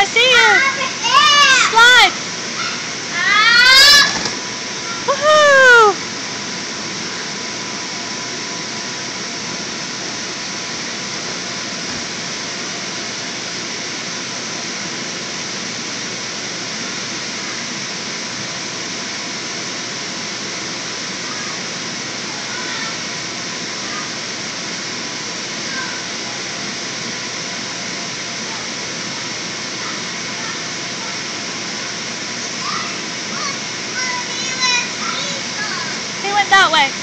I see you. Slide. That way.